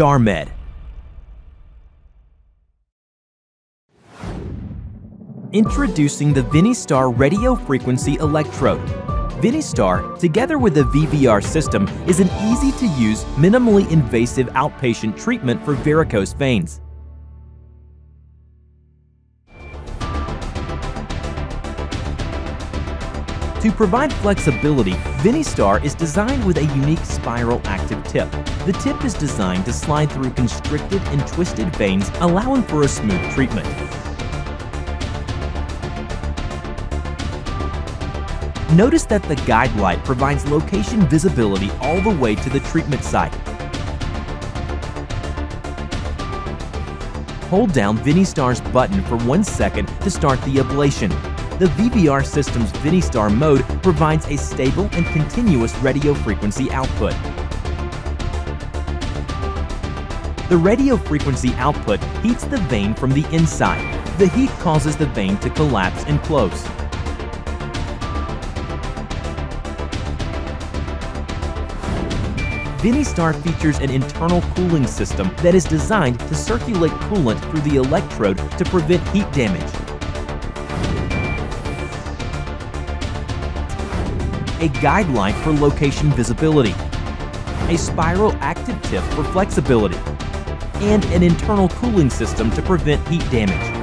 StarMed. Introducing the VENISTAR radio frequency electrode. VENISTAR, together with the VVR system, is an easy-to-use, minimally invasive outpatient treatment for varicose veins. To provide flexibility, VENISTAR is designed with a unique spiral active tip. The tip is designed to slide through constricted and twisted veins, allowing for a smooth treatment. Notice that the guide light provides location visibility all the way to the treatment site. Hold down VENISTAR's button for one second to start the ablation. The VBR system's VENISTAR mode provides a stable and continuous radio frequency output. The radio frequency output heats the vein from the inside. The heat causes the vein to collapse and close. VENISTAR features an internal cooling system that is designed to circulate coolant through the electrode to prevent heat damage. A guideline for location visibility, a spiral active tip for flexibility, and an internal cooling system to prevent heat damage.